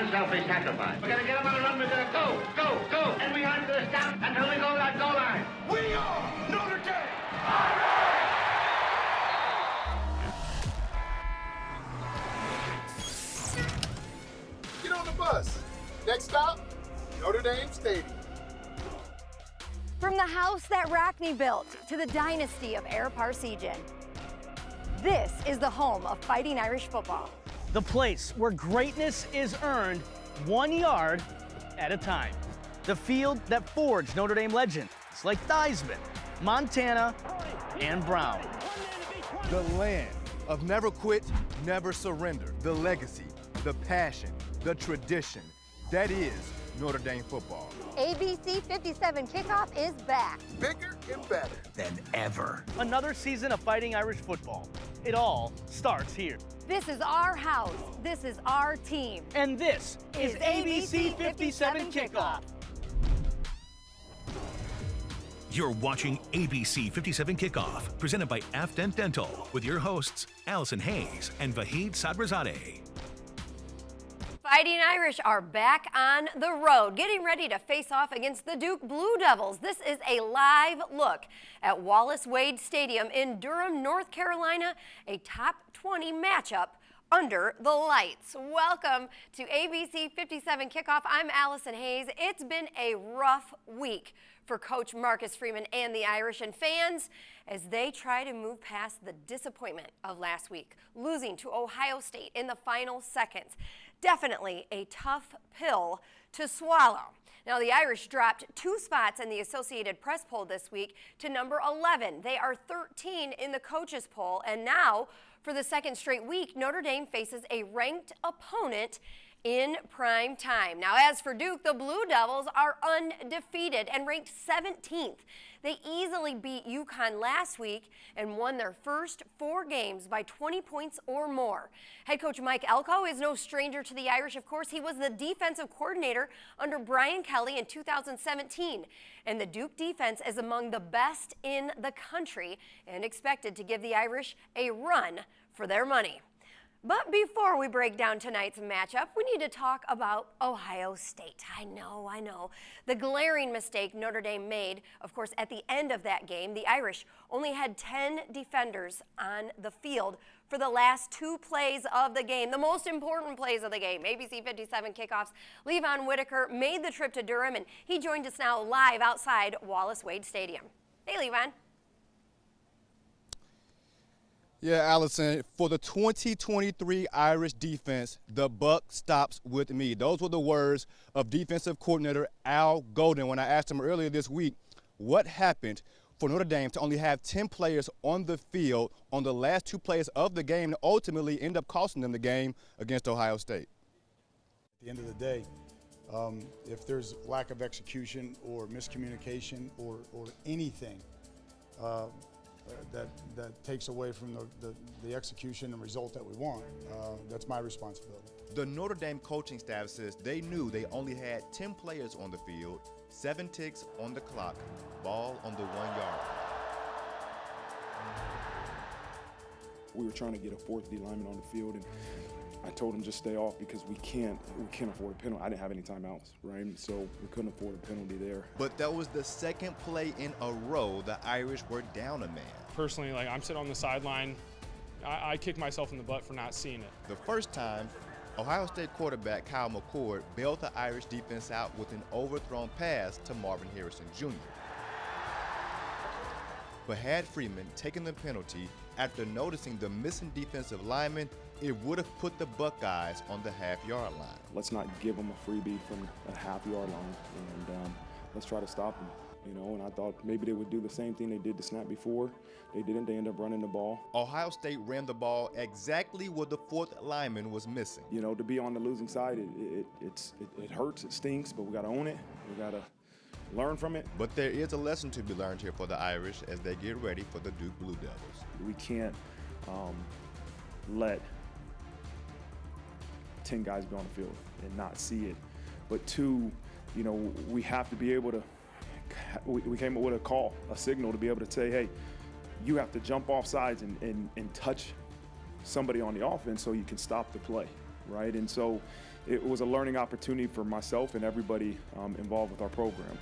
unselfish sacrifice. We're going to get up on the run. We're going to go, go, go. And we aren't going to stop until we go that goal line. We are Notre Dame. Get on the bus. Next stop, Notre Dame Stadium. From the house that Rockne built to the dynasty of Ara Parseghian, this is the home of Fighting Irish football. The place where greatness is earned one yard at a time. The field that forged Notre Dame legends like Theismann, Montana, and Brown. The land of never quit, never surrender. The legacy, the passion, the tradition. That is Notre Dame football. ABC 57 kickoff is back. Bigger and better. than ever. Another season of Fighting Irish football. It all starts here. This is our house. This is our team. And this is, Is ABC ABC 57 57 Kickoff. You're watching ABC 57 Kickoff, presented by Afdent Dental, with your hosts, Allison Hayes and Vahid Sadrzadeh. Fighting Irish are back on the road, getting ready to face off against the Duke Blue Devils. This is a live look at Wallace Wade Stadium in Durham, North Carolina, a top 20 matchup under the lights. Welcome to ABC 57 Kickoff. I'm Allison Hayes. It's been a rough week for Coach Marcus Freeman and the Irish and fans as they try to move past the disappointment of last week, losing to Ohio State in the final seconds. Definitely a tough pill to swallow. Now, the Irish dropped two spots in the Associated Press poll this week to number 11. They are 13 in the coaches poll, and now, for the second straight week, Notre Dame faces a ranked opponent in prime time. Now, as for Duke, the Blue Devils are undefeated and ranked 17th. They easily beat UConn last week and won their first four games by 20 points or more. Head coach Mike Elko is no stranger to the Irish, of course. He was the defensive coordinator under Brian Kelly in 2017. And the Duke defense is among the best in the country and expected to give the Irish a run for their money. But before we break down tonight's matchup, we need to talk about Ohio State. I know, I know. The glaring mistake Notre Dame made, of course, at the end of that game, the Irish only had 10 defenders on the field for the last two plays of the game, the most important plays of the game. ABC 57 kickoffs. Levon Whitaker made the trip to Durham, and he joined us now live outside Wallace Wade Stadium. Hey, Levon. Yeah, Allison, for the 2023 Irish defense, the buck stops with me. Those were the words of defensive coordinator Al Golden when I asked him earlier this week what happened for Notre Dame to only have 10 players on the field on the last two plays of the game and ultimately end up costing them the game against Ohio State. At the end of the day, um, if there's lack of execution or miscommunication or, or anything uh, that, that takes away from the, the, the execution and result that we want, uh, that's my responsibility. The Notre Dame coaching staff says they knew they only had 10 players on the field, seven ticks on the clock, ball on the one yard. We were trying to get a fourth D lineman on the field, and I told him just stay off because we can't we can't afford a penalty. I didn't have any timeouts, right? So we couldn't afford a penalty there. But that was the second play in a row the Irish were down a man. Personally, like I'm sitting on the sideline, I, I kick myself in the butt for not seeing it. The first time, Ohio State quarterback Kyle McCord bailed the Irish defense out with an overthrown pass to Marvin Harrison Jr. But had Freeman taken the penalty after noticing the missing defensive lineman, it would have put the Buckeyes on the half yard line. Let's not give them a freebie from a half yard line, and um, let's try to stop them. You know, and I thought maybe they would do the same thing they did the snap before. They didn't. They ended up running the ball. Ohio State ran the ball exactly where the fourth lineman was missing. You know, to be on the losing side, it, it, it's, it, it hurts, it stinks, but we got to own it. We got to learn from it. But there is a lesson to be learned here for the Irish as they get ready for the Duke Blue Devils. We can't um, let 10 guys be on the field and not see it. But two, you know, we have to be able to, we, came up with a call, a signal to be able to say, hey, you have to jump off sides and, and, and touch somebody on the offense so you can stop the play, right? And so it was a learning opportunity for myself and everybody um, involved with our program.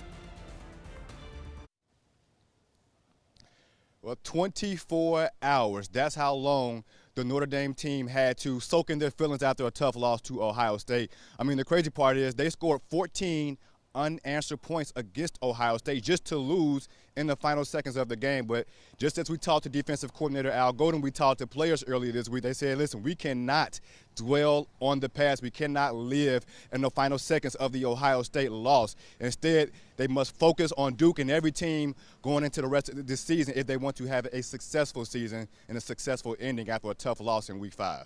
Well, 24 hours. That's how long the Notre Dame team had to soak in their feelings after a tough loss to Ohio State. I mean, the crazy part is they scored 14 unanswered points against Ohio State just to lose in the final seconds of the game. But just as we talked to defensive coordinator Al Golden, we talked to players earlier this week. They said, listen, we cannot dwell on the past. We cannot live in the final seconds of the Ohio State loss. Instead, they must focus on Duke and every team going into the rest of this season if they want to have a successful season and a successful ending after a tough loss in week five.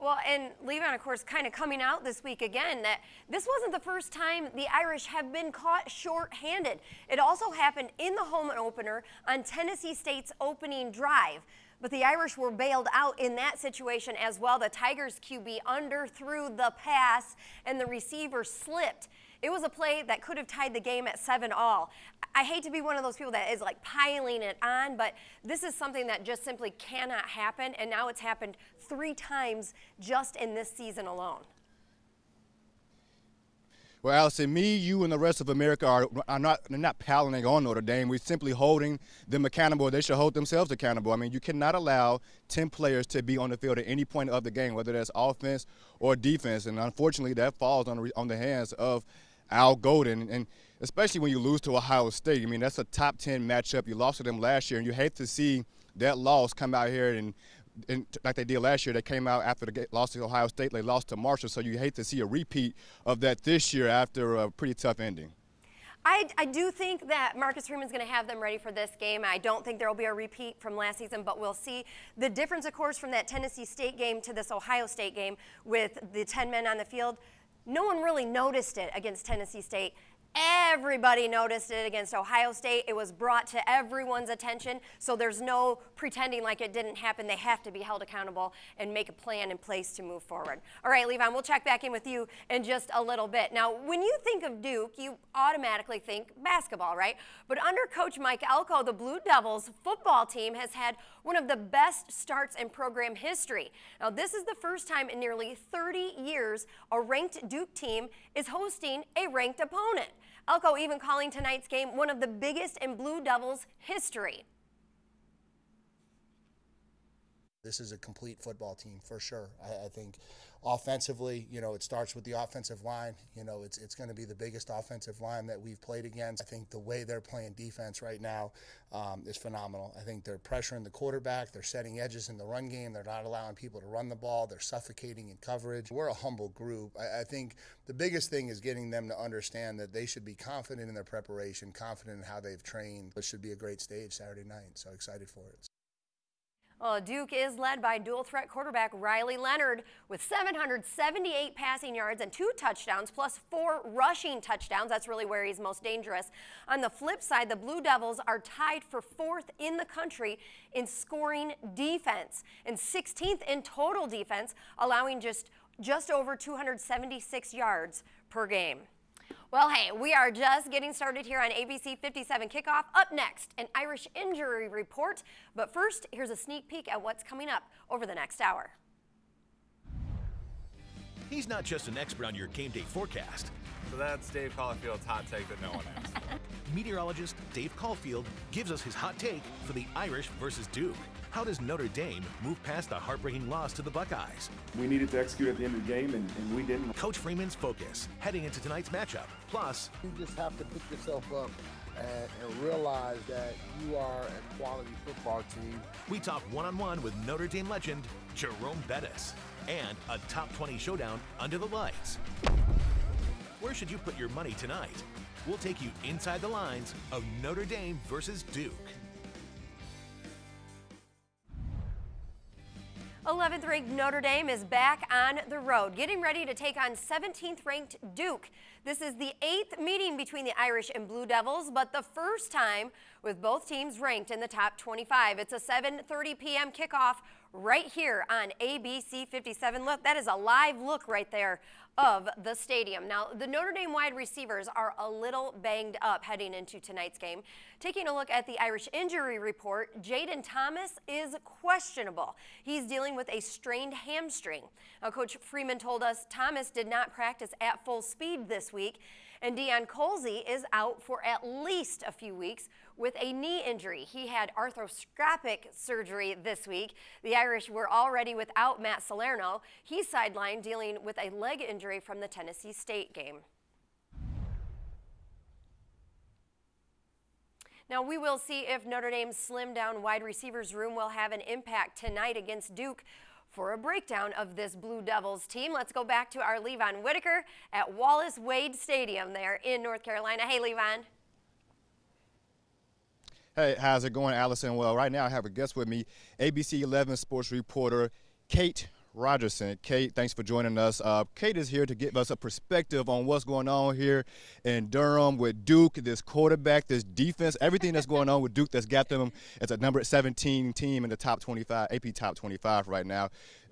Well, and Levon, of course, kind of coming out this week again that this wasn't the first time the Irish have been caught short-handed. It also happened in the home opener on Tennessee State's opening drive. But the Irish were bailed out in that situation as well. The Tigers QB underthrew the pass and the receiver slipped. It was a play that could have tied the game at seven all. I hate to be one of those people that is like piling it on, but this is something that just simply cannot happen, and now it's happened three times just in this season alone. Well, Allison, me, you, and the rest of America are, are not are not palling on Notre Dame. We're simply holding them accountable. They should hold themselves accountable. I mean, you cannot allow 10 players to be on the field at any point of the game, whether that's offense or defense. And unfortunately, that falls on the, on the hands of Al Golden. And especially when you lose to Ohio State. I mean, that's a top 10 matchup. You lost to them last year, and you hate to see that loss come out here and and like they did last year, they came out after the loss to Ohio State. They lost to Marshall, so you hate to see a repeat of that this year after a pretty tough ending. I, I, do think that Marcus Freeman's going to have them ready for this game. I don't think there will be a repeat from last season, but we'll see. The difference, of course, from that Tennessee State game to this Ohio State game with the 10 men on the field, no one really noticed it against Tennessee State. Everybody noticed it against Ohio State. It was brought to everyone's attention, so there's no pretending like it didn't happen. They have to be held accountable and make a plan in place to move forward. All right, Levon, we'll check back in with you in just a little bit. Now, when you think of Duke, you automatically think basketball, right? But under Coach Mike Elko, the Blue Devils football team has had one of the best starts in program history. Now, this is the first time in nearly 30 years a ranked Duke team is hosting a ranked opponent. Elko even calling tonight's game one of the biggest in Blue Devils history. This is a complete football team for sure. I, I, think offensively, you know, it starts with the offensive line. You know, it's it's going to be the biggest offensive line that we've played against. I think the way they're playing defense right now um, is phenomenal. I think they're pressuring the quarterback. They're setting edges in the run game. They're not allowing people to run the ball. They're suffocating in coverage. We're a humble group. I, I think the biggest thing is getting them to understand that they should be confident in their preparation, confident in how they've trained. It should be a great stage Saturday night. So excited for it. Well, Duke is led by dual threat quarterback Riley Leonard with 778 passing yards and two touchdowns, plus four rushing touchdowns. That's really where he's most dangerous. On the flip side, the Blue Devils are tied for fourth in the country in scoring defense and 16th in total defense, allowing just, just over 276 yards per game. Well, hey, we are just getting started here on ABC 57 Kickoff. Up next, an Irish injury report. But first, here's a sneak peek at what's coming up over the next hour. He's not just an expert on your game day forecast. So that's Dave Caulfield's hot take that no one asked. Meteorologist Dave Caulfield gives us his hot take for the Irish versus Duke. How does Notre Dame move past the heartbreaking loss to the Buckeyes? We needed to execute at the end of the game, and, and we didn't. Coach Freeman's focus heading into tonight's matchup. Plus, you just have to pick yourself up and, and, realize that you are a quality football team. We talk one on one with Notre Dame legend Jerome Bettis and a top 20 showdown under the lights. Where should you put your money tonight? We'll take you inside the lines of Notre Dame versus Duke. 11th ranked Notre Dame is back on the road, getting ready to take on 17th ranked Duke. This is the eighth meeting between the Irish and Blue Devils, but the first time with both teams ranked in the top 25. It's a 7.30 p.m. kickoff right here on ABC 57. Look, that is a live look right there of the stadium. Now, the Notre Dame wide receivers are a little banged up heading into tonight's game. Taking a look at the Irish injury report, Jayden Thomas is questionable. He's dealing with a strained hamstring. Now, Coach Freeman told us Thomas did not practice at full speed this week, and Deion Colzie is out for at least a few weeks with a knee injury. He had arthroscopic surgery this week. The Irish were already without Matt Salerno. He's sidelined dealing with a leg injury from the Tennessee State game. Now, we will see if Notre Dame's slim down wide receivers room will have an impact tonight against Duke. For a breakdown of this Blue Devils team, let's go back to our Levon Whitaker at Wallace Wade Stadium there in North Carolina. Hey, Levon. Hey, how's it going, Allison? Well, right now I have a guest with me, ABC 11 sports reporter Kate Rogerson. Kate, thanks for joining us. Uh, Kate is here to give us a perspective on what's going on here in Durham with Duke, this quarterback, this defense, everything that's going on with Duke that's got them as a number 17 team in the top 25, AP top 25 right now.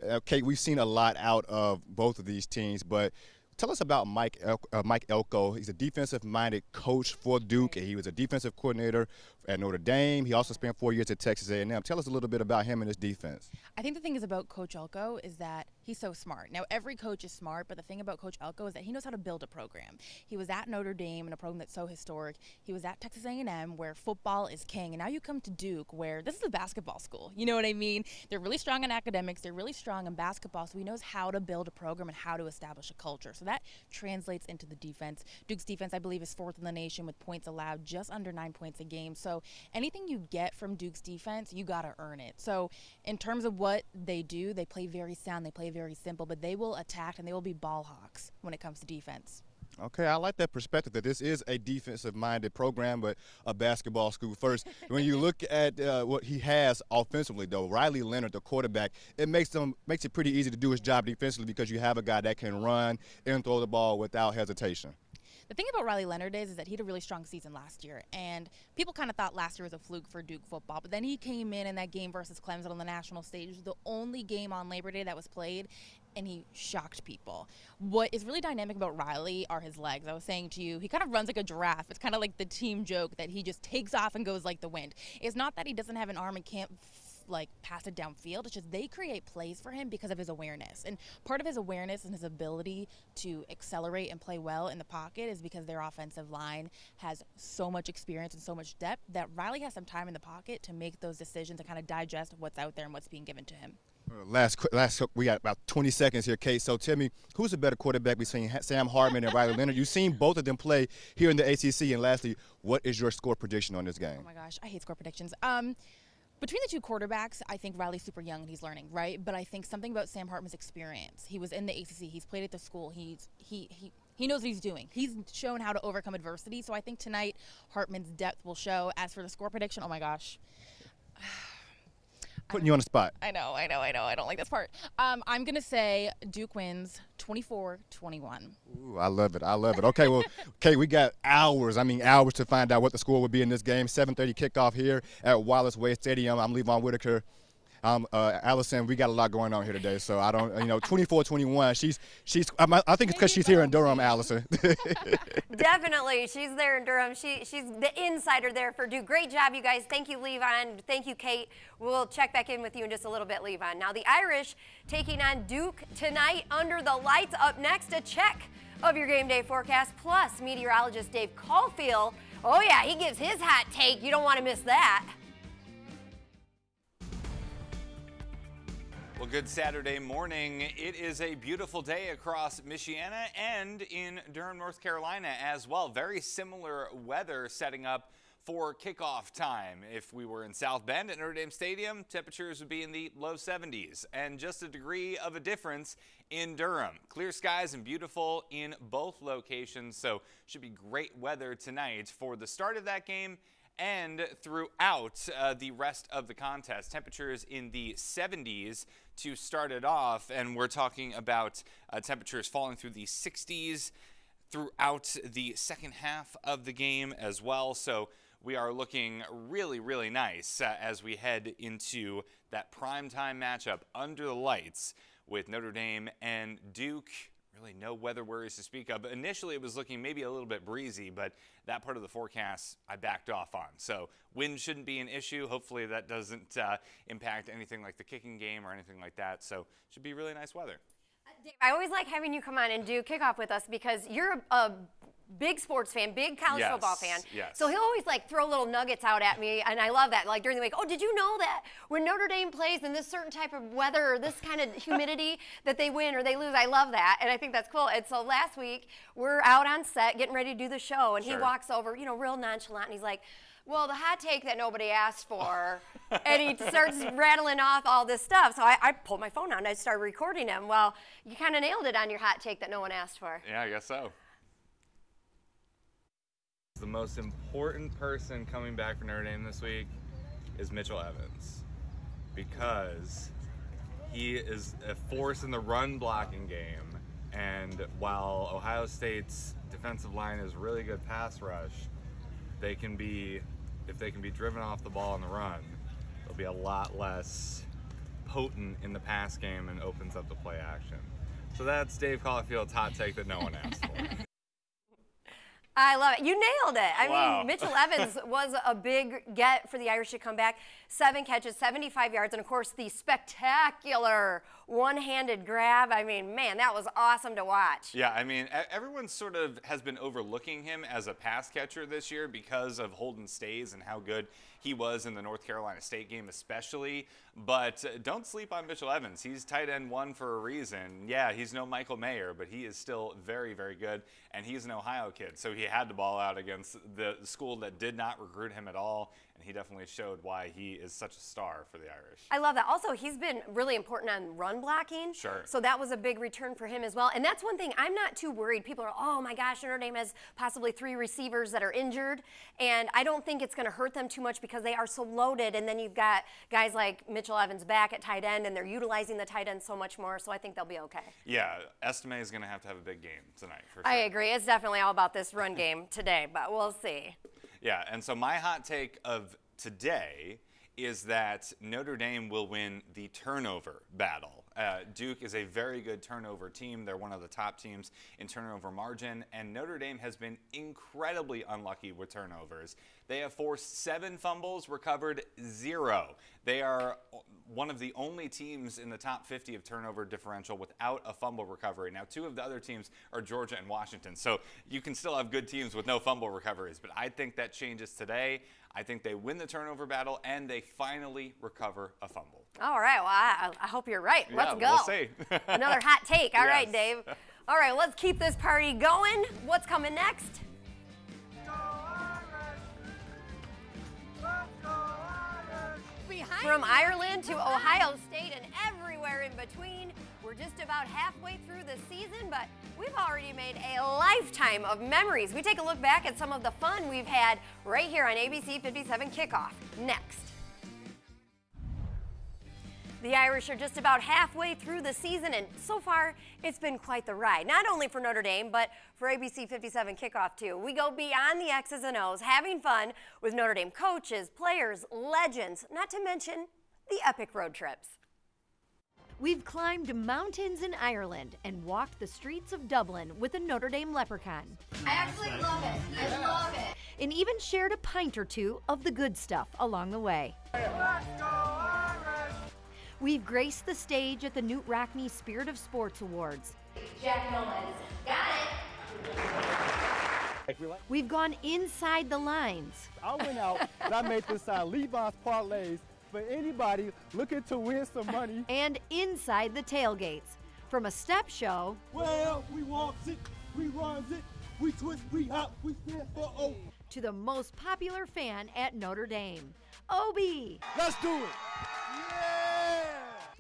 Uh, Kate, we've seen a lot out of both of these teams, but Tell us about Mike El- uh, Mike Elko. He's a defensive-minded coach for Duke. And he was a defensive coordinator at Notre Dame. He also spent four years at Texas A&M. Tell us a little bit about him and his defense. I think the thing is about Coach Elko is that he's so smart. Now every coach is smart, but the thing about Coach Elko is that he knows how to build a program. He was at Notre Dame in a program that's so historic. He was at Texas A&M where football is king, and now you come to Duke where this is a basketball school. You know what I mean? They're really strong in academics. They're really strong in basketball, so he knows how to build a program and how to establish a culture. So that translates into the defense. Duke's defense, I believe, is fourth in the nation with points allowed just under nine points a game. So anything you get from Duke's defense, you got to earn it. So in terms of what they do, they play very sound, they play very simple, but they will attack and they will be ball hawks when it comes to defense. Okay, I like that perspective that this is a defensive minded program, but a basketball school first. when you look at uh, what he has offensively, though, Riley Leonard, the quarterback, it makes them makes it pretty easy to do his job defensively because you have a guy that can run and throw the ball without hesitation. The thing about Riley Leonard is, is that he had a really strong season last year, and people kind of thought last year was a fluke for Duke football. But then he came in in that game versus Clemson on the national stage, the only game on Labor Day that was played, and he shocked people. What is really dynamic about Riley are his legs. I was saying to you, he kind of runs like a giraffe. It's kind of like the team joke that he just takes off and goes like the wind. It's not that he doesn't have an arm and can't like pass it downfield. It's just they create plays for him because of his awareness. And part of his awareness and his ability to accelerate and play well in the pocket is because their offensive line has so much experience and so much depth that Riley has some time in the pocket to make those decisions and kind of digest what's out there and what's being given to him. Last, last, we got about 20 seconds here, Kate. So tell me, who's a better quarterback between Sam Hartman and Riley Leonard? You've seen both of them play here in the ACC. And lastly, what is your score prediction on this game? Oh my gosh, I hate score predictions. Um, between the two quarterbacks, I think Riley's super young and he's learning, right? But I think something about Sam Hartman's experience. He was in the ACC. He's played at the school. He's he he he knows what he's doing. He's shown how to overcome adversity. So I think tonight Hartman's depth will show. As for the score prediction, oh my gosh. Putting you on the spot. I know, I know, I know. I don't like this part. Um, I'm going to say Duke wins 24 21. Ooh, I love it. I love it. Okay, well, okay, we got hours. I mean, hours to find out what the score would be in this game. 7:30 kickoff here at Wallace Wade Stadium. I'm Levon Whitaker. Um, uh, Allison, we got a lot going on here today, so I don't, you know, 24, 21. She's, she's. I think it's because she's here in Durham, Allison. Definitely, she's there in Durham. She, she's the insider there for Duke. Great job, you guys. Thank you, Levon. Thank you, Kate. We'll check back in with you in just a little bit, Levon. Now, the Irish taking on Duke tonight under the lights. Up next, a check of your game day forecast, plus meteorologist Dave Caulfield. Oh yeah, he gives his hot take. You don't want to miss that. Well, good Saturday morning. It is a beautiful day across Michiana and in Durham, North Carolina as well. Very similar weather setting up for kickoff time. If we were in South Bend at Notre Dame Stadium, temperatures would be in the low 70s and just a degree of a difference in Durham. Clear skies and beautiful in both locations, so should be great weather tonight for the start of that game and throughout uh, the rest of the contest. Temperatures in the 70s to start it off, and we're talking about uh, temperatures falling through the 60s throughout the second half of the game as well. So we are looking really, really nice uh, as we head into that primetime matchup under the lights with Notre Dame and Duke really no weather worries to speak of. Initially, it was looking maybe a little bit breezy, but that part of the forecast I backed off on. So wind shouldn't be an issue. Hopefully, that doesn't uh, impact anything like the kicking game or anything like that. So should be really nice weather. Dave, I always like having you come on and do kickoff with us because you're a, a big sports fan, big college Yes, football fan. yes. So he'll always like throw little nuggets out at me, and I love that. Like during the week, oh, did you know that when Notre Dame plays in this certain type of weather or this kind of humidity that they win or they lose? I love that, and I think that's cool. And so last week we're out on set getting ready to do the show, and he walks over, you know, real nonchalant, and he's like. Well, the hot take that nobody asked for, and he starts rattling off all this stuff. So I, I pulled my phone out and I started recording him. Well, you kind of nailed it on your hot take that no one asked for. Yeah, I guess so. Most important person coming back for Notre Dame this week is Mitchell Evans because he is a force in the run blocking game. And while Ohio State's defensive line is really good pass rush, they can be, if they can be driven off the ball on the run, they'll be a lot less potent in the pass game and opens up the play action. So that's Dave Caulfield's hot take that no one asked for. I love it. You nailed it. I Wow. mean, Mitchell Evans was a big get for the Irish to come back. Seven catches, 75 yards, and of course the spectacular one-handed grab. I mean, man, that was awesome to watch. Yeah, I mean, everyone sort of has been overlooking him as a pass catcher this year because of Holden Staes and how good he was in the North Carolina State game, especially. But uh, don't sleep on Mitchell Evans. He's tight end one for a reason. Yeah, he's no Michael Mayer, but he is still very, very good. And he's an Ohio kid, so he had to ball out against the school that did not recruit him at all. And he definitely showed why he is such a star for the Irish. I love that. Also, he's been really important on run blocking. Sure. So that was a big return for him as well. And that's one thing I'm not too worried. People are, oh my gosh, Notre Dame has possibly three receivers that are injured. And I don't think it's going to hurt them too much because they are so loaded. And then you've got guys like Mitchell Evans back at tight end, and they're utilizing the tight end so much more. So I think they'll be okay. Yeah, Estime is going to have to have a big game tonight for sure. I agree. It's definitely all about this run game today, but we'll see. Yeah, and so my hot take of today is that Notre Dame will win the turnover battle. Uh, Duke is a very good turnover team. They're one of the top teams in turnover margin, and Notre Dame has been incredibly unlucky with turnovers. They have forced seven fumbles, recovered zero. They are one of the only teams in the top 50 of turnover differential without a fumble recovery. Now, two of the other teams are Georgia and Washington, so you can still have good teams with no fumble recoveries, but I think that changes today. I think they win the turnover battle and they finally recover a fumble. All right. Well, I, I hope you're right. Let's Yeah, go. we'll see. Another hot take. All right, Yes. Dave. All right, let's keep this party going. What's coming next? From Ireland to Ohio State and everywhere in between, we're just about halfway through the season, but we've already made a lifetime of memories. We take a look back at some of the fun we've had right here on ABC 57 Kickoff. Next. The Irish are just about halfway through the season, and so far, it's been quite the ride. Not only for Notre Dame, but for ABC 57 Kickoff, too. We go beyond the X's and O's, having fun with Notre Dame coaches, players, legends, not to mention the epic road trips. We've climbed mountains in Ireland and walked the streets of Dublin with a Notre Dame leprechaun. I actually love it. I love it. And even shared a pint or two of the good stuff along the way. We've graced the stage at the Knute Rockne Spirit of Sports Awards. Jack Mullins. Got it. We've gone inside the lines. I went out and I made this uh, Levi's parlays for anybody looking to win some money. And inside the tailgates. From a step show Well, we walks it, we runs it, we twist, we hop, we stand for oh. to the most popular fan at Notre Dame, Obi. Let's do it.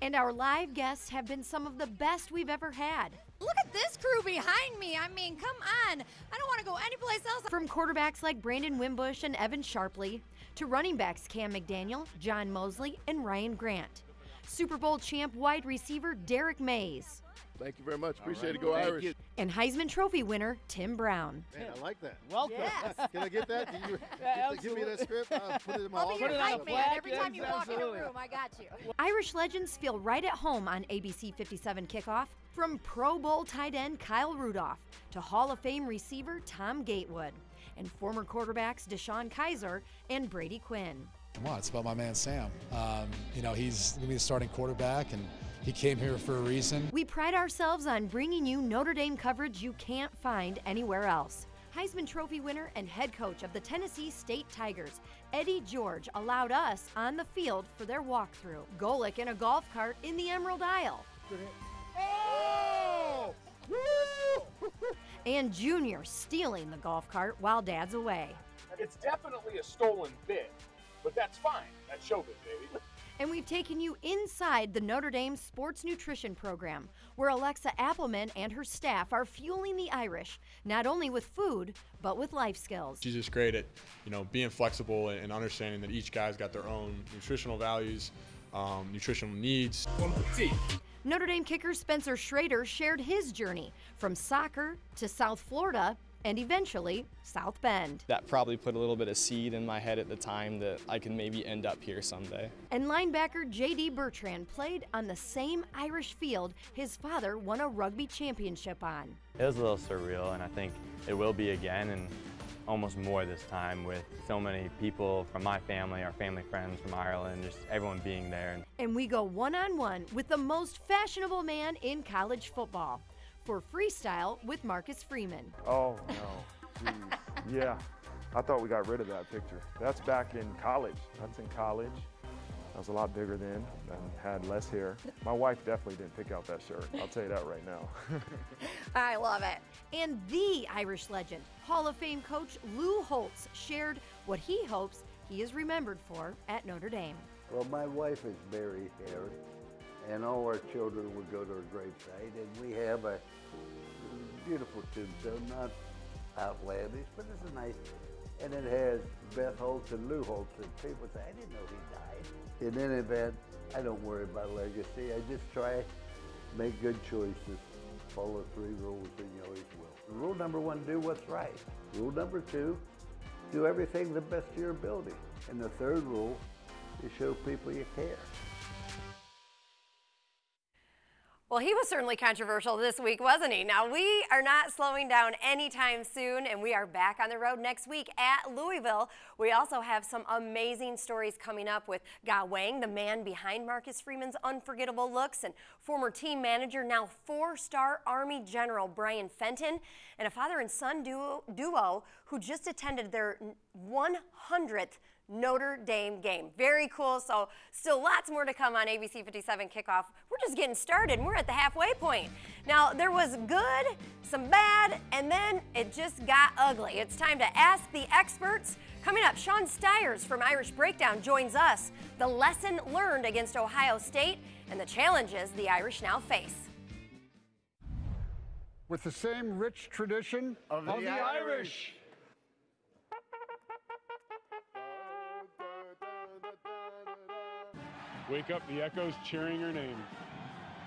And our live guests have been some of the best we've ever had. Look at this crew behind me. I mean, come on. I don't want to go anyplace else. From quarterbacks like Brandon Wimbush and Evan Sharpley to running backs Cam McDaniel, John Mosley, and Ryan Grant. Super Bowl champ wide receiver Derrick Mayes. Thank you very much. Appreciate it. Go Thank Irish. you. And Heisman Trophy winner Tim Brown. Man, I like that. Welcome. Yes. Can I get that? Can you Yeah, give me that script? I'll put it in my I'll be your office. hype man plaque, every time you yes, walk in a room. I got you. Irish legends feel right at home on ABC 57 Kickoff. From Pro Bowl tight end Kyle Rudolph to Hall of Fame receiver Tom Gatewood and former quarterbacks DeShone Kizer and Brady Quinn. Come on, it's about my man Sam. Um, you know, he's going to be the starting quarterback, and he came here for a reason. We pride ourselves on bringing you Notre Dame coverage you can't find anywhere else. Heisman Trophy winner and head coach of the Tennessee State Tigers, Eddie George, allowed us on the field for their walkthrough. Golick in a golf cart in the Emerald Isle. Oh! And Junior stealing the golf cart while Dad's away. It's definitely a stolen bit, but that's fine. That's showbiz, baby. And we've taken you inside the Notre Dame Sports Nutrition Program, where Alexa Appleman and her staff are fueling the Irish, not only with food, but with life skills. She's just great at, you know, being flexible and understanding that each guy's got their own nutritional values, um, nutritional needs. Notre Dame kicker Spencer Schrader shared his journey from soccer to South Florida and eventually South Bend. That probably put a little bit of seed in my head at the time that I can maybe end up here someday. And linebacker J.D. Bertrand played on the same Irish field his father won a rugby championship on. It was a little surreal, and I think it will be again, and almost more this time with so many people from my family, our family friends from Ireland, just everyone being there. And we go one on one with the most fashionable man in college football for freestyle with Marcus Freeman. Oh no. Jeez. yeah. I thought we got rid of that picture. That's back in college. That's in college. I was a lot bigger then and had less hair. My wife definitely didn't pick out that shirt. I'll tell you that right now. I love it. And the Irish legend, Hall of Fame coach Lou Holtz, shared what he hopes he is remembered for at Notre Dame. Well, my wife is very Harris, and all our children would go to her gravesite, and we have a beautiful tombstone, not outlandish, but it's a nice, and it has Beth Holtz and Lou Holtz, and people say, I didn't know he died. In any event, I don't worry about legacy. I just try make good choices, follow three rules, and you always will. Rule number one, do what's right. Rule number two, do everything the best of your ability. And the third rule is show people you care. Well, he was certainly controversial this week, wasn't he? Now, we are not slowing down anytime soon, and we are back on the road next week at Louisville. We also have some amazing stories coming up with Ga Wang, the man behind Marcus Freeman's unforgettable looks, and former team manager, now four-star Army General Bryan Fenton, and a father and son duo, duo who just attended their 100th Notre Dame game. Very cool. So still lots more to come on ABC 57 kickoff. We're just getting started. We're at the halfway point. Now there was good, some bad, and then it just got ugly. It's time to ask the experts. Coming up, Sean Stires from Irish Breakdown joins us. The lesson learned against Ohio State and the challenges the Irish now face. With the same rich tradition of the, Irish. Wake up the echoes cheering her name.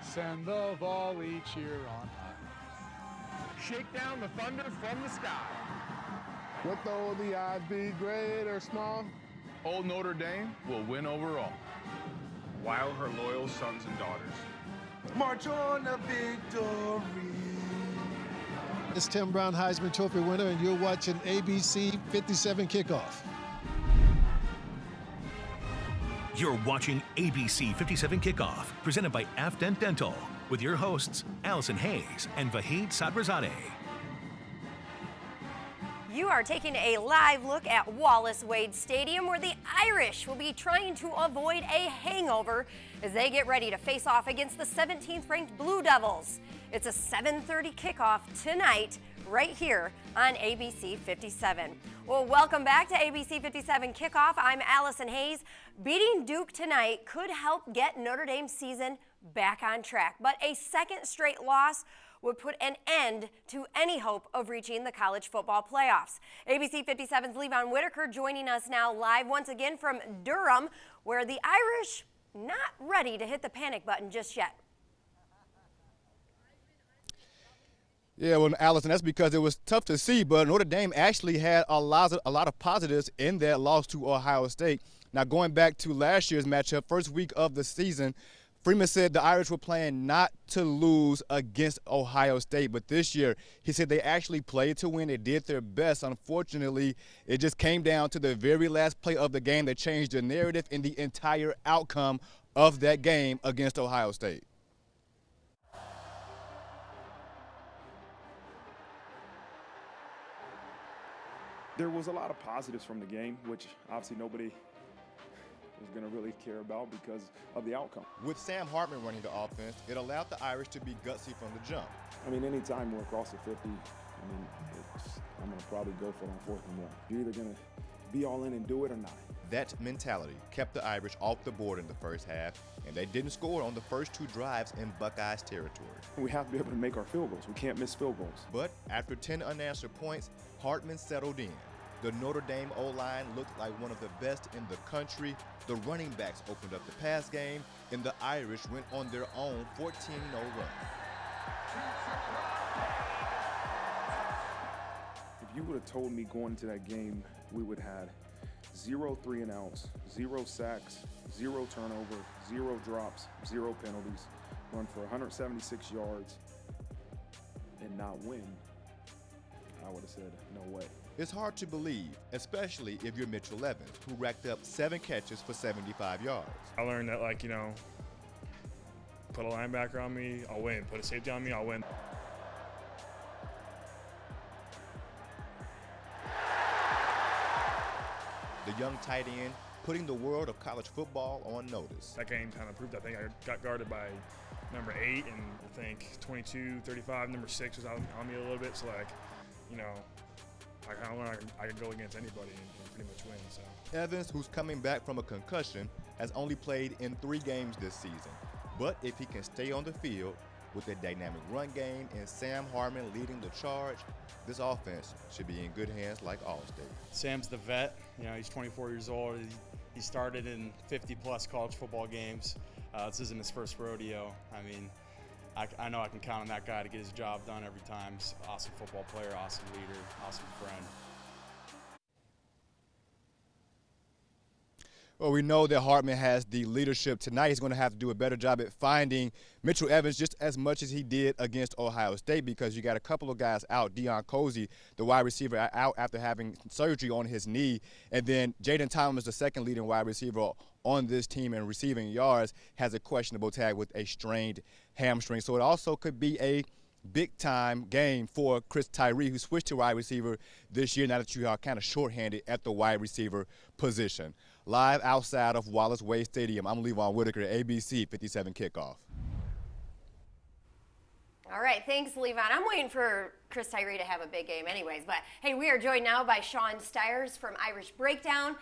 Send the volley cheer on high. Shake down the thunder from the sky. What though the odds be great or small? Old Notre Dame will win overall. While her loyal sons and daughters march on to victory. It's Tim Brown, Heisman Trophy winner, and you're watching ABC 57 Kickoff. You're watching ABC 57 Kickoff, presented by Afdent Dental, with your hosts, Allison Hayes and Vahid Sadrzadeh. You are taking a live look at Wallace Wade Stadium, where the Irish will be trying to avoid a hangover as they get ready to face off against the 17th ranked Blue Devils. It's a 7:30 kickoff tonight right here on ABC 57. Well, welcome back to ABC 57 Kickoff. I'm Allison Hayes. Beating Duke tonight could help get Notre Dame's season back on track, but a second straight loss would put an end to any hope of reaching the college football playoffs. ABC 57's Levon Whitaker joining us now live once again from Durham, where the Irish not ready to hit the panic button just yet. Yeah, well, Allison, that's because it was tough to see, but Notre Dame actually had a lot of, a lot of positives in that loss to Ohio State. Now, going back to last year's matchup, first week of the season, Freeman said the Irish were playing not to lose against Ohio State, but this year he said they actually played to win. They did their best. Unfortunately, it just came down to the very last play of the game that changed the narrative and the entire outcome of that game against Ohio State. There was a lot of positives from the game, which obviously nobody was going to really care about because of the outcome. With Sam Hartman running the offense, it allowed the Irish to be gutsy from the jump. I mean, anytime we're across the 50, I mean, I'm going to probably go for it on fourth and one. You're either going to be all in and do it or not. That mentality kept the Irish off the board in the first half, and they didn't score on the first two drives in Buckeyes territory. We have to be able to make our field goals. We can't miss field goals. But after 10 unanswered points, Hartman settled in. The Notre Dame O line looked like one of the best in the country. The running backs opened up the pass game, and the Irish went on their own 14 0 run. If you would have told me going into that game we would have had zero three and outs, zero sacks, zero turnover, zero drops, zero penalties, run for 176 yards, and not win, I would have said, no way. It's hard to believe, especially if you're Mitchell Evans, who racked up seven catches for 75 yards. I learned that, like, you know, put a linebacker on me, I'll win. Put a safety on me, I'll win. The young tight end putting the world of college football on notice. That game kind of proved, I think I got guarded by number eight, and I think 22, 35, number six was on, on me a little bit. So, like, you know, I kind of learned I can, I can go against anybody and, and pretty much win. So Evans, who's coming back from a concussion, has only played in three games this season. But if he can stay on the field with a dynamic run game and Sam Hartman leading the charge, this offense should be in good hands like Allstate. Sam's the vet. You know, he's 24 years old. He, started in 50 plus college football games. Uh, this isn't his first rodeo. I mean, I, I, know I can count on that guy to get his job done every time. He's awesome football player, awesome leader, awesome friend. Well, we know that Hartman has the leadership tonight. He's going to have to do a better job at finding Mitchell Evans just as much as he did against Ohio State because you got a couple of guys out. Deion Colzie, the wide receiver, out after having surgery on his knee. And then Jayden Thomas, the second leading wide receiver on this team in receiving yards, has a questionable tag with a strained hamstring. So it also could be a big time game for Chris Tyree, who switched to wide receiver this year now that you are kind of shorthanded at the wide receiver position live outside of Wallace Wade Stadium. I'm Levon Whitaker, ABC 57 kickoff. All right, thanks, Levon. I'm waiting for Chris Tyree to have a big game, anyways. But hey, we are joined now by Sean Stires from Irish Breakdown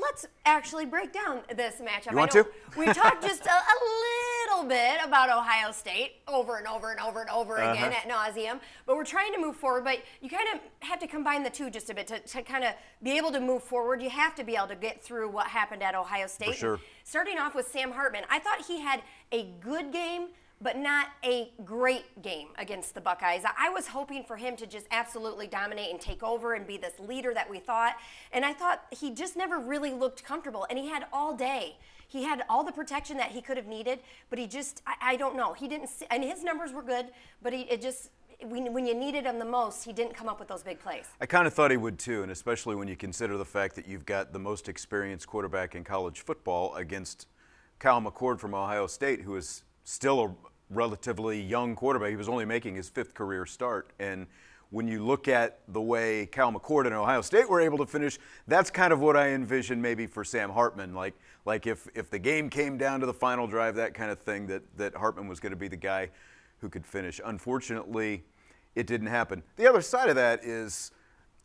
let's actually break down this matchup. You want to? We talked just a, a, little bit about Ohio State over and over and over and over uh-huh. again at nauseum, but we're trying to move forward. But you kind of have to combine the two just a bit to, to kind of be able to move forward. You have to be able to get through what happened at Ohio State. For sure. starting off with Sam Hartman, I thought he had a good game but not a great game against the Buckeyes. I was hoping for him to just absolutely dominate and take over and be this leader that we thought. And I thought he just never really looked comfortable. And he had all day. He had all the protection that he could have needed, but he just, I, I don't know. He didn't, see, and his numbers were good, but he, it just, when, when, you needed him the most, he didn't come up with those big plays. I kind of thought he would too, and especially when you consider the fact that you've got the most experienced quarterback in college football against Kyle McCord from Ohio State, who is still a relatively young quarterback. He was only making his fifth career start. And when you look at the way Cal McCord and Ohio State were able to finish, that's kind of what I envision maybe for Sam Hartman. Like, like if, if the game came down to the final drive, that kind of thing, that, that Hartman was going to be the guy who could finish. Unfortunately, it didn't happen. The other side of that is,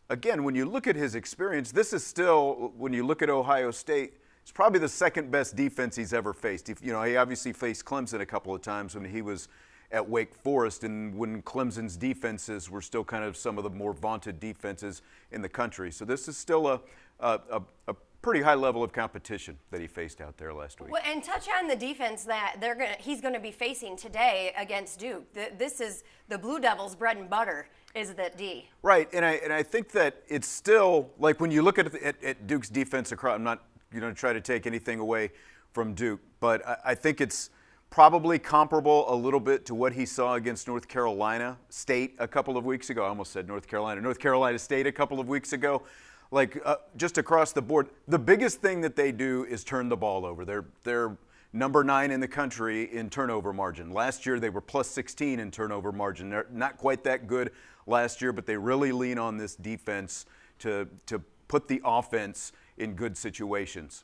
again, when you look at his experience, this is still, when you look at Ohio State, it's probably the second best defense he's ever faced. You know, he obviously faced Clemson a couple of times when he was at Wake Forest and when Clemson's defenses were still kind of some of the more vaunted defenses in the country. So this is still a, a, a, a pretty high level of competition that he faced out there last week. Well, and touch on the defense that they're gonna, he's going to be facing today against Duke. The, this is the Blue Devils' bread and butter is that D. Right, and I and I think that it's still like when you look at, at, at Duke's defense across. I'm not you know try to take anything away from Duke, but I, I think it's probably comparable a little bit to what he saw against North Carolina State a couple of weeks ago. I almost said North Carolina, North Carolina State a couple of weeks ago. Like uh, just across the board, the biggest thing that they do is turn the ball over. They're they're number nine in the country in turnover margin. Last year they were plus 16 in turnover margin. They're not quite that good last year, but they really lean on this defense to to put the offense in good situations.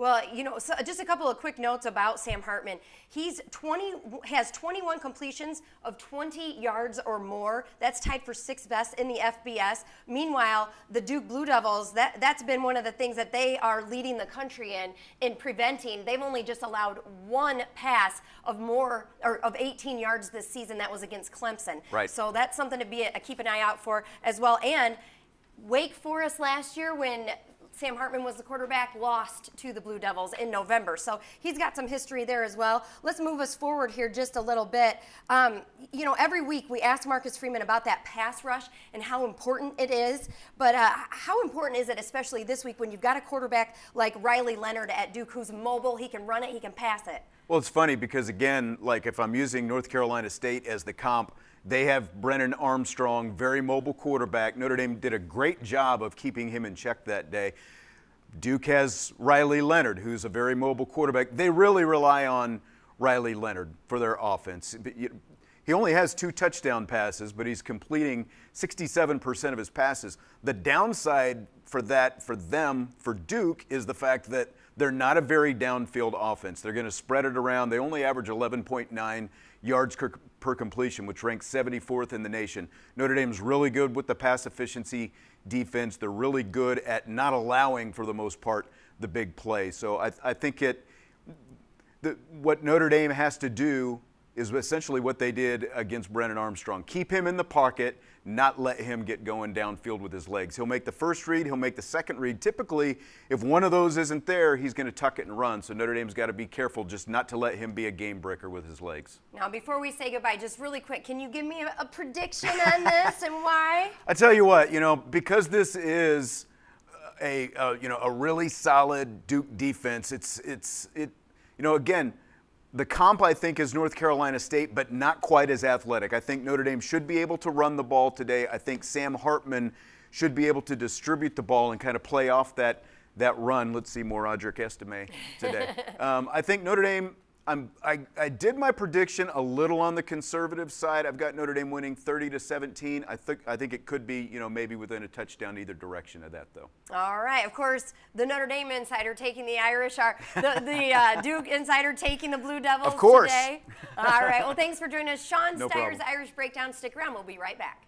Well, you know, so just a couple of quick notes about Sam Hartman. He's 20 has 21 completions of 20 yards or more. That's tied for sixth best in the FBS. Meanwhile, the Duke Blue Devils that that's been one of the things that they are leading the country in in preventing. They've only just allowed one pass of more or of 18 yards this season. That was against Clemson. Right. So that's something to be a, keep an eye out for as well. And Wake Forest last year when Sam Hartman was the quarterback, lost to the Blue Devils in November. So he's got some history there as well. Let's move us forward here just a little bit. Um, you know, every week we ask Marcus Freeman about that pass rush and how important it is. But uh, how important is it, especially this week, when you've got a quarterback like Riley Leonard at Duke who's mobile, he can run it, he can pass it? Well, it's funny because, again, like if I'm using North Carolina State as the comp, they have Brennan Armstrong, very mobile quarterback. Notre Dame did a great job of keeping him in check that day. Duke has Riley Leonard, who's a very mobile quarterback. They really rely on Riley Leonard for their offense. He only has two touchdown passes, but he's completing 67% of his passes. The downside for that, for them, for Duke, is the fact that they're not a very downfield offense. They're going to spread it around. They only average 11.9 yards per, completion, which ranks 74th in the nation. Notre Dame's really good with the pass efficiency defense. They're really good at not allowing, for the most part, the big play. So I, I think it, the, what Notre Dame has to do is essentially what they did against Brennan Armstrong. Keep him in the pocket, not let him get going downfield with his legs. He'll make the first read, he'll make the second read. Typically, if one of those isn't there, he's going to tuck it and run. So Notre Dame's got to be careful just not to let him be a game breaker with his legs. Now, before we say goodbye, just really quick, can you give me a, a prediction on this and why? I tell you what, you know, because this is a, uh, you know a really solid Duke defense. It's it's it you know again the comp, I think, is North Carolina State, but not quite as athletic. I think Notre Dame should be able to run the ball today. I think Sam Hartman should be able to distribute the ball and kind of play off that that run. Let's see more Audric Estime today. um, I think Notre Dame I'm, I, I did my prediction a little on the conservative side. I've got Notre Dame winning 30 to 17. I think I think it could be, you know, maybe within a touchdown either direction of that, though. All right. Of course, the Notre Dame insider taking the Irish are the, the uh, Duke insider taking the Blue Devils of course. today. All right. Well, thanks for joining us, Sean No Stires problem. Irish Breakdown. Stick around. We'll be right back.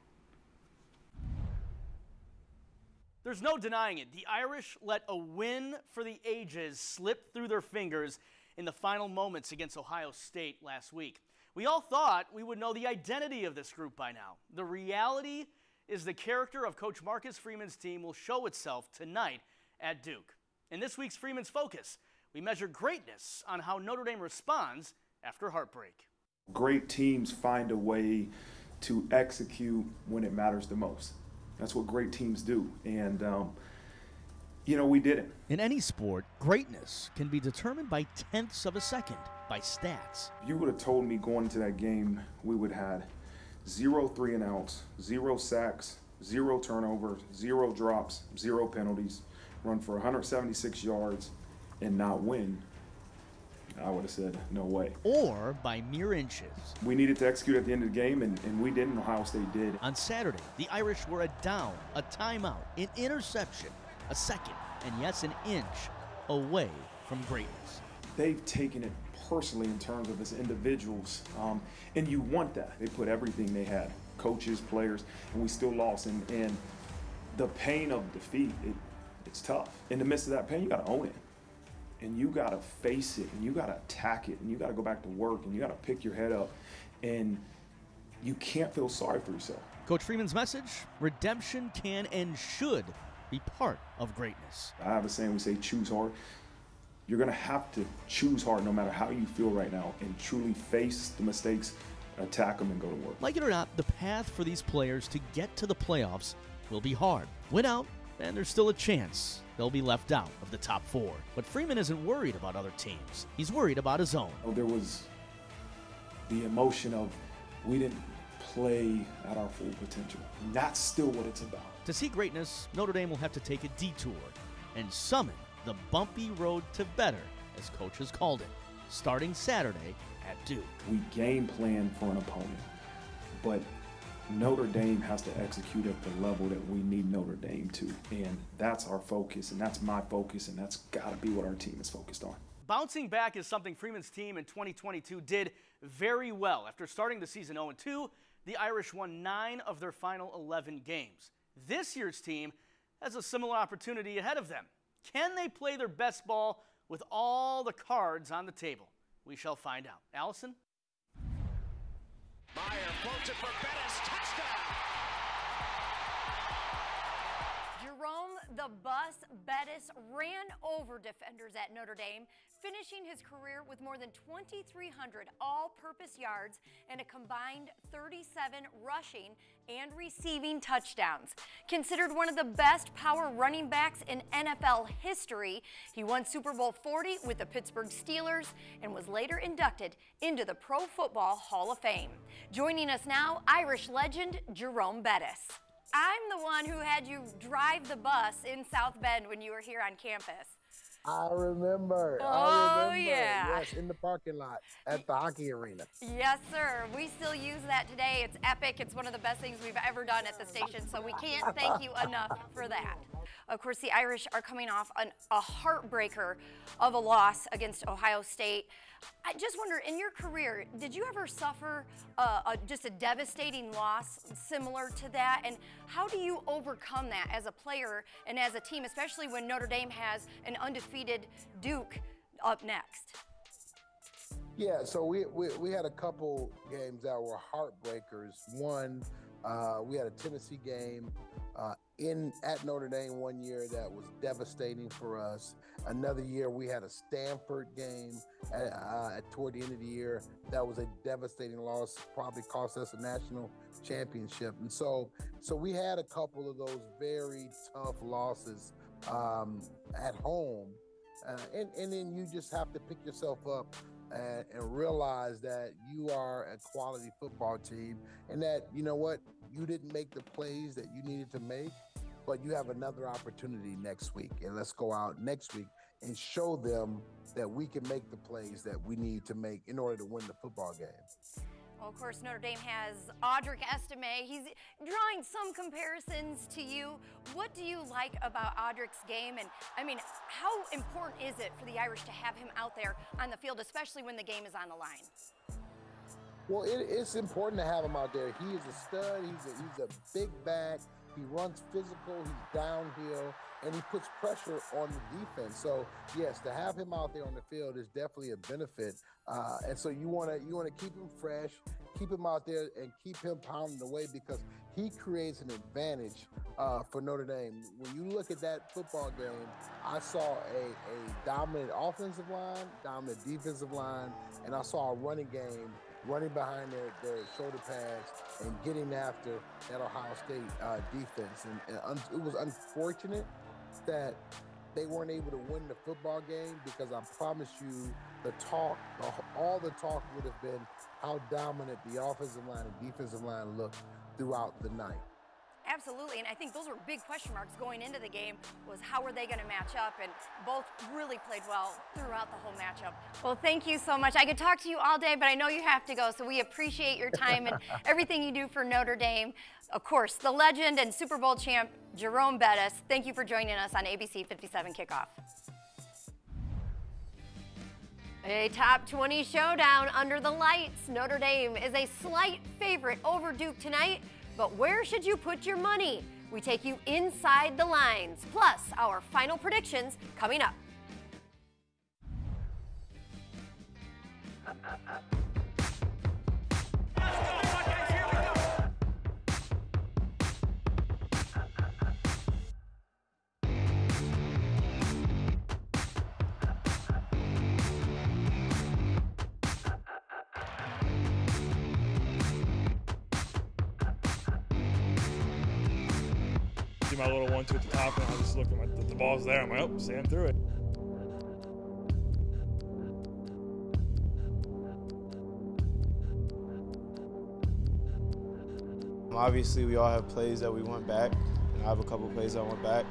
There's no denying it. The Irish let a win for the ages slip through their fingers in the final moments against Ohio State last week. We all thought we would know the identity of this group by now. The reality is the character of Coach Marcus Freeman's team will show itself tonight at Duke. In this week's Freeman's Focus, we measure greatness on how Notre Dame responds after heartbreak. Great teams find a way to execute when it matters the most. That's what great teams do. And, um, you know, we didn't. In any sport, greatness can be determined by tenths of a second, by stats. You would have told me going into that game, we would have had zero three and outs, zero sacks, zero turnovers, zero drops, zero penalties, run for 176 yards, and not win, I would have said, no way. Or by mere inches. We needed to execute at the end of the game, and, and we didn't. Ohio State did. On Saturday, the Irish were a down, a timeout, an interception, a second, and yes, an inch away from greatness. They've taken it personally in terms of as individuals, um, and you want that. They put everything they had, coaches, players, and we still lost. And, and the pain of defeat, it, it's tough. In the midst of that pain, you got to own it. And you got to face it, and you got to attack it, and you got to go back to work, and you got to pick your head up. And you can't feel sorry for yourself. Coach Freeman's message redemption can and should be part of greatness. I have a saying we say choose hard. You're going to have to choose hard no matter how you feel right now and truly face the mistakes, attack them, and go to work. Like it or not, the path for these players to get to the playoffs will be hard. Win out, and there's still a chance they'll be left out of the top four. But Freeman isn't worried about other teams. He's worried about his own. Oh, There was the emotion of we didn't play at our full potential. And that's still what it's about. To see greatness, Notre Dame will have to take a detour and summon the bumpy road to better, as coach has called it, starting Saturday at Duke. We game plan for an opponent, but Notre Dame has to execute at the level that we need Notre Dame to. And that's our focus, and that's my focus, and that's got to be what our team is focused on. Bouncing back is something Freeman's team in 2022 did very well. After starting the season 0 2, the Irish won nine of their final 11 games. This year's team has a similar opportunity ahead of them. Can they play their best ball with all the cards on the table? We shall find out. Allison? Meyer floats it for Bettis. Touchdown! Jerome the Bus Bettis ran over defenders at Notre Dame, finishing his career with more than 2,300 all purpose yards and a combined 37 rushing and receiving touchdowns. Considered one of the best power running backs in NFL history, he won Super Bowl 40 with the Pittsburgh Steelers and was later inducted into the Pro Football Hall of Fame. Joining us now, Irish legend Jerome Bettis. I'm the one who had you drive the bus in South Bend when you were here on campus. I remember. Oh, I remember. yeah. Yes, in the parking lot at the hockey arena. Yes, sir. We still use that today. It's epic. It's one of the best things we've ever done at the station, so we can't thank you enough for that. Of course, the Irish are coming off an, a heartbreaker of a loss against Ohio State. I just wonder, in your career, did you ever suffer a, just a devastating loss similar to that? And how do you overcome that as a player and as a team, especially when Notre Dame has an undefeated Duke up next? Yeah, so we, we, we had a couple games that were heartbreakers. One, uh, we had a Tennessee game uh, in at Notre Dame one year that was devastating for us. Another year we had a Stanford game at, uh, toward the end of the year that was a devastating loss, probably cost us a national championship. And so, so we had a couple of those very tough losses um, at home, uh, and and then you just have to pick yourself up and, and, realize that you are a quality football team and that you know what you didn't make the plays that you needed to make but you have another opportunity next week and let's go out next week and show them that we can make the plays that we need to make in order to win the football game well, of course, Notre Dame has Audric Estime. He's drawing some comparisons to you. What do you like about Audric's game? And I mean, how important is it for the Irish to have him out there on the field, especially when the game is on the line? Well, it, it's important to have him out there. He is a stud. He's a, he's a big back. He runs physical. He's downhill, and he puts pressure on the defense. So yes, to have him out there on the field is definitely a benefit. Uh, and so you want to you want to keep him fresh, keep him out there, and keep him pounding away because he creates an advantage uh, for Notre Dame. When you look at that football game, I saw a, a dominant offensive line, dominant defensive line, and I saw a running game running behind their, their shoulder pads and getting after that Ohio State uh, defense. And, and un- it was unfortunate that they weren't able to win the football game because I promise you the talk, all the talk would have been how dominant the offensive line and defensive line looked throughout the night. Absolutely, and I think those were big question marks going into the game was how were they going to match up, and both really played well throughout the whole matchup. Well, thank you so much. I could talk to you all day, but I know you have to go, so we appreciate your time and everything you do for Notre Dame. Of course, the legend and Super Bowl champ, Jerome Bettis, thank you for joining us on ABC 57 Kickoff. A top 20 showdown under the lights. Notre Dame is a slight favorite over Duke tonight. But where should you put your money? We take you inside the lines, plus our final predictions coming up. my little one-two at the top, and I just look at my, the, the ball's there. I'm like, oh, Sam threw it. Obviously, we all have plays that we went back, and I have a couple plays I went back.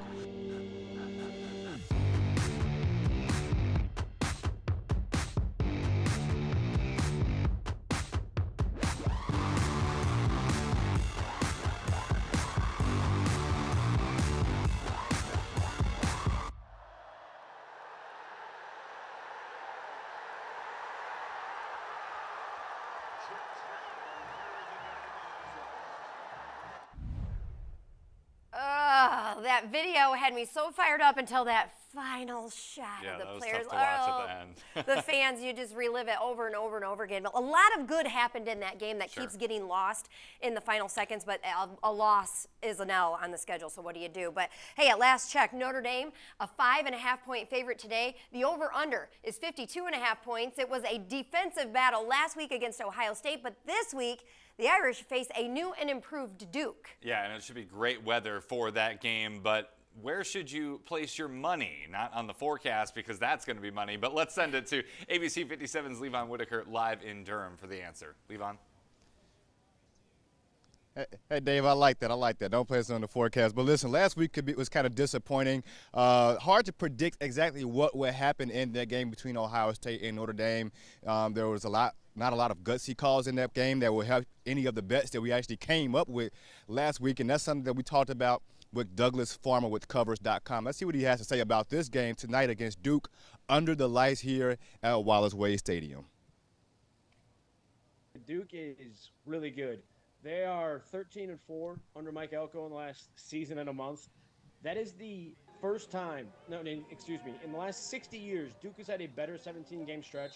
Me so fired up until that final shot Yeah, of the players. tough to watch at the Oh, end. the fans, you just relive it over and over and over again. But A lot of good happened in that game that Sure. keeps getting lost in the final seconds, but a, a loss is an L on the schedule, so what do you do? But hey, at last check, Notre Dame, a five and a half point favorite today. The over under is 52 and a half points. It was a defensive battle last week against Ohio State, but this week, the Irish face a new and improved Duke. Yeah, and it should be great weather for that game, but where should you place your money? Not on the forecast because that's going to be money, but let's send it to ABC 57's Levon Whitaker live in Durham for the answer. Levon? Hey, Dave, I like that. I like that. Don't place it on the forecast. But listen, last week could be, was kind of disappointing. Uh, hard to predict exactly what would happen in that game between Ohio State and Notre Dame. Um, there was a lot, not a lot of gutsy calls in that game that would help any of the bets that we actually came up with last week, and that's something that we talked about with Douglas Farmer with Covers.com. Let's see what he has to say about this game tonight against Duke under the lights here at Wallace Wade Stadium. Duke is really good. They are 13 and 4 under Mike Elko in the last season and a month. That is the first time, no, excuse me, in the last 60 years, Duke has had a better 17 game stretch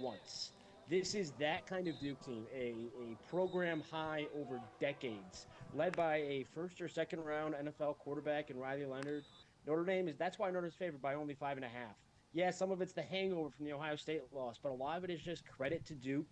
once. This is that kind of Duke team, a, a program high over decades, led by a first or second round NFL quarterback in Riley Leonard. Notre Dame is that's why Notre Dame's favored by only five and a half. Yeah, some of it's the hangover from the Ohio State loss, but a lot of it is just credit to Duke,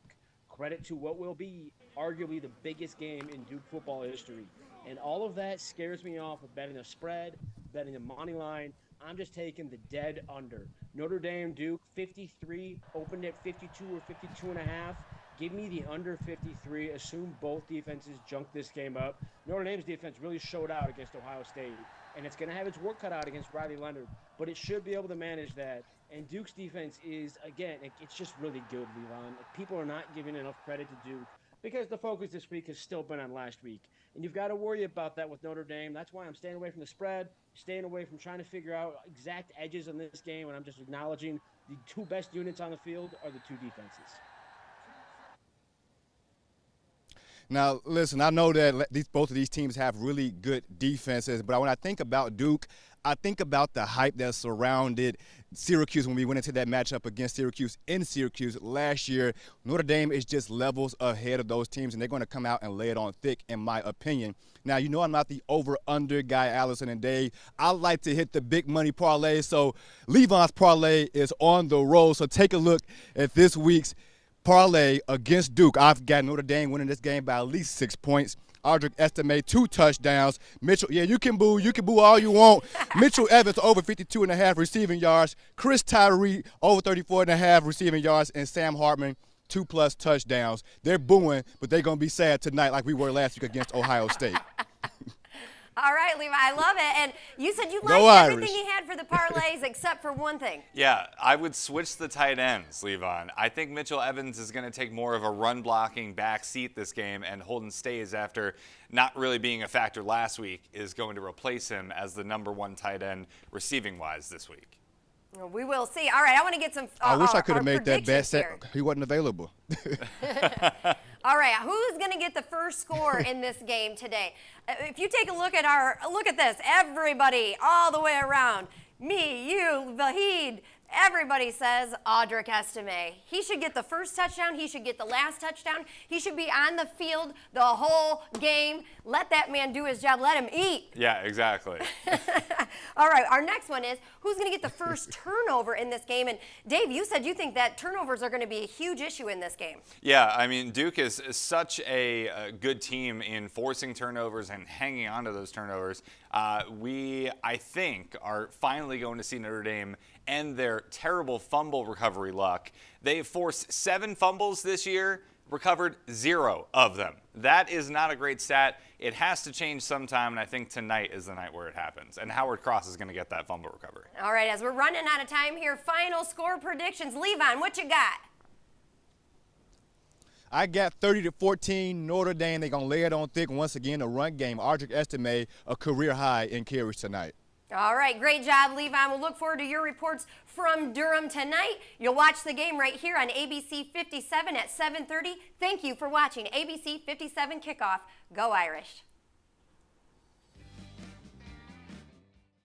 credit to what will be arguably the biggest game in Duke football history. And all of that scares me off with betting the spread, betting the money line. I'm just taking the dead under. Notre Dame Duke 53 opened at 52 or 52 and a half. Give me the under 53. Assume both defenses junk this game up. Notre Dame's defense really showed out against Ohio State, and it's going to have its work cut out against Riley Leonard, but it should be able to manage that. And Duke's defense is, again, it's just really good, Levon. People are not giving enough credit to Duke because the focus this week has still been on last week. And you've got to worry about that with Notre Dame. That's why I'm staying away from the spread, staying away from trying to figure out exact edges in this game, and I'm just acknowledging the two best units on the field are the two defenses. Now, listen, I know that these, both of these teams have really good defenses, but when I think about Duke, I think about the hype that surrounded Syracuse when we went into that matchup against Syracuse in Syracuse last year. Notre Dame is just levels ahead of those teams, and they're going to come out and lay it on thick, in my opinion. Now, you know I'm not the over-under guy, Allison and Dave. I like to hit the big money parlay, so Levon's parlay is on the roll. So take a look at this week's parlay against Duke. I've got Notre Dame winning this game by at least six points. Audric Estime two touchdowns. Mitchell, yeah, you can boo. You can boo all you want. Mitchell Evans over 52 and a half receiving yards. Chris Tyree over 34 and a half receiving yards. And Sam Hartman two plus touchdowns. They're booing, but they're going to be sad tonight like we were last week against Ohio State. All right, Levi, I love it. And you said you Go liked everything he had for the parlays except for one thing. Yeah, I would switch the tight ends, Levon. I think Mitchell Evans is going to take more of a run blocking back seat this game, and Holden Staes, after not really being a factor last week, is going to replace him as the number one tight end receiving wise this week. Well, We will see. All right, I want to get some. Uh, I wish I could have made that bet. predictions Set. here. He wasn't available. All right, who's going to get the first score in this game today? Uh, If you take a look at our look at this, everybody all the way around, me, you, Vahid, everybody says Audric Estime. He should get the first touchdown. He should get the last touchdown. He should be on the field the whole game. Let that man do his job. Let him eat. Yeah, exactly. All right, our next one is who's going to get the first turnover in this game? And Dave, you said you think that turnovers are going to be a huge issue in this game. Yeah, I mean, Duke is such a, uh good team in forcing turnovers and hanging on to those turnovers. Uh, we, I think, are finally going to see Notre Dame end their terrible fumble recovery luck. They've forced seven fumbles this year. recovered zero of them. That is not a great stat. It has to change sometime, and I think tonight is the night where it happens. And Howard Cross is going to get that fumble recovery. All right, as we're running out of time here, final score predictions. Levon, what you got? I got 30 to 14 Notre Dame. They're going to lay it on thick once again. The run game, Audric Estime, a career high in carries tonight. All right, great job, Levon. We'll look forward to your reports from Durham tonight. You'll watch the game right here on ABC 57 at 7:30. Thank you for watching ABC 57 Kickoff. Go Irish.